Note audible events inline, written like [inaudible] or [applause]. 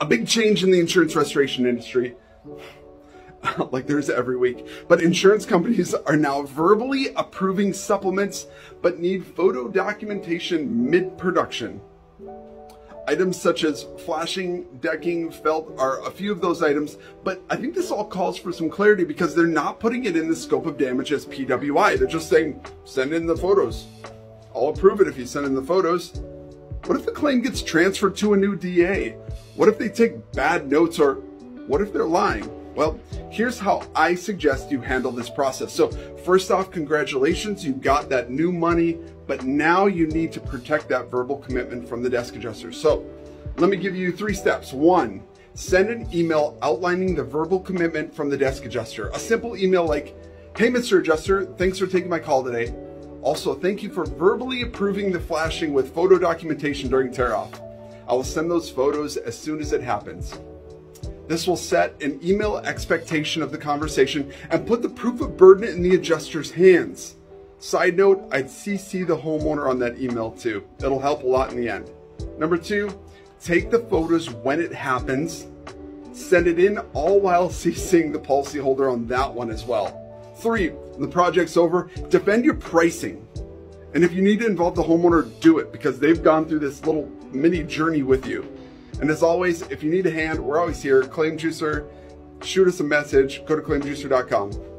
A big change in the insurance restoration industry, [laughs] like there's every week, but insurance companies are now verbally approving supplements but need photo documentation mid-production. Items such as flashing, decking, felt are a few of those items, but I think this all calls for some clarity because they're not putting it in the scope of damage as PWI. They're just saying, send in the photos. I'll approve it if you send in the photos. What if the claim gets transferred to a new DA? What if they take bad notes or what if they're lying? Well, here's how I suggest you handle this process. So first off, congratulations, you got that new money, but now you need to protect that verbal commitment from the desk adjuster. So let me give you three steps. One, send an email outlining the verbal commitment from the desk adjuster. A simple email like, hey, Mr. Adjuster, thanks for taking my call today. Also, thank you for verbally approving the flashing with photo documentation during tear off. I will send those photos as soon as it happens. This will set an email expectation of the conversation and put the proof of burden in the adjuster's hands. Side note, I'd CC the homeowner on that email too. It'll help a lot in the end. Number two, take the photos when it happens, send it in all while [laughs] CCing the policyholder on that one as well. Three, the project's over, defend your pricing. And if you need to involve the homeowner, do it because they've gone through this little mini journey with you. And as always, if you need a hand, we're always here. Claim Juicer, shoot us a message. Go to claimjuicer.com.